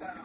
Sana,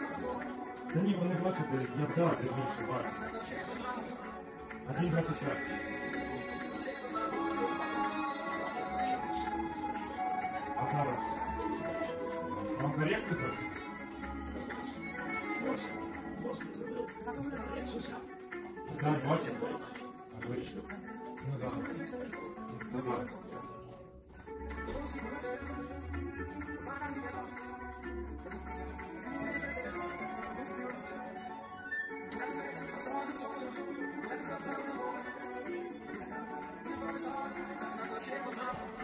Да Та ні, вони бачите, я вдар більше бачу. Один брат і А Атара. Вам корректно так? Атар 20. А говоришь? Ну да. Ну да. I'm not gonna shake my love.